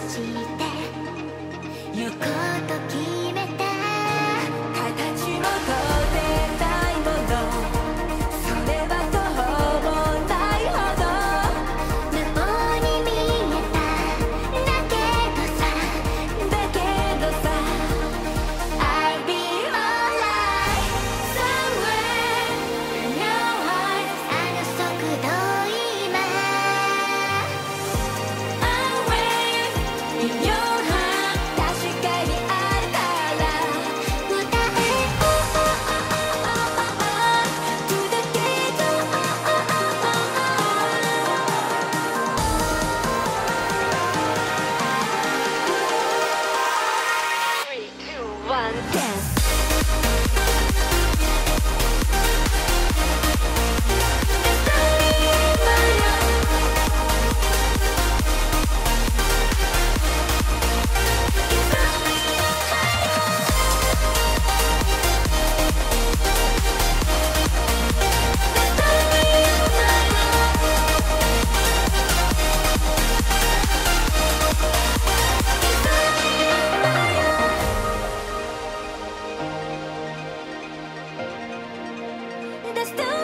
として understood